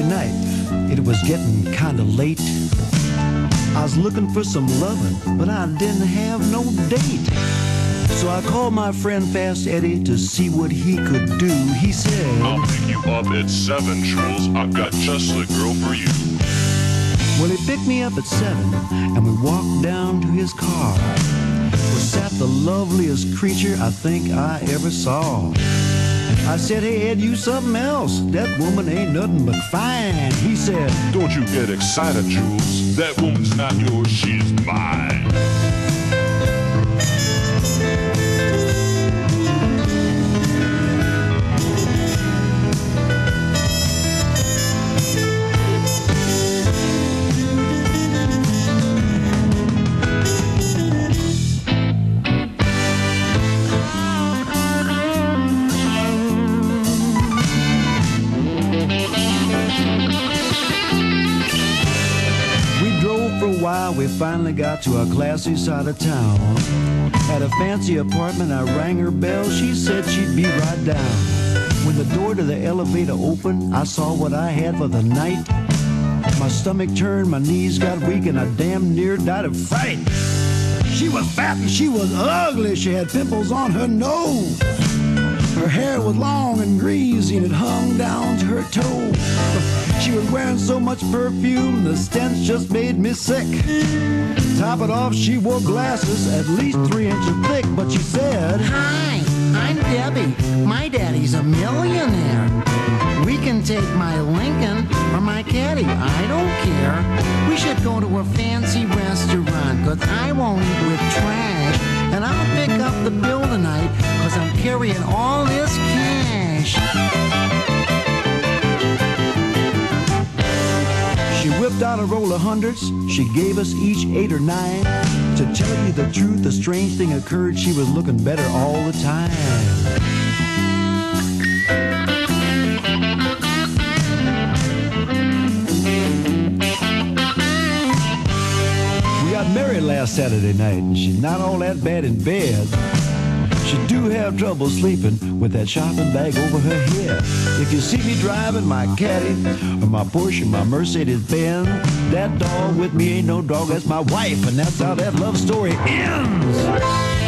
night, it was getting kinda late. I was looking for some loving, but I didn't have no date. So I called my friend Fast Eddie to see what he could do. He said, I'll pick you up at 7, Jules. I've got just the girl for you. Well, he picked me up at 7, and we walked down to his car. Where sat the loveliest creature I think I ever saw. I said, hey, Ed, you something else. That woman ain't nothing but fine. He said, Don't you get excited, Jules. That woman's not yours, she's mine. While, we finally got to a classy side of town. At a fancy apartment, I rang her bell, she said she'd be right down. When the door to the elevator opened, I saw what I had for the night. My stomach turned, my knees got weak, and I damn near died of fright. She was fat and she was ugly, she had pimples on her nose. Her hair was long and greasy and it hung down her toes. She was wearing so much perfume, the stench just made me sick. Top it off, she wore glasses at least three inches thick, but she said, Hi, I'm Debbie. My daddy's a millionaire. We can take my Lincoln or my caddy. I don't care. We should go to a fancy restaurant, cause I won't eat with trash. And I'll pick up the bill tonight, cause I'm carrying all this She whipped out a roll of hundreds. She gave us each eight or nine. To tell you the truth, a strange thing occurred. She was looking better all the time. We got married last Saturday night, and she's not all that bad in bed. She do have trouble sleeping with that shopping bag over her head. If you see me driving my caddy or my Porsche, my Mercedes Benz, that dog with me ain't no dog, that's my wife, and that's how that love story ends.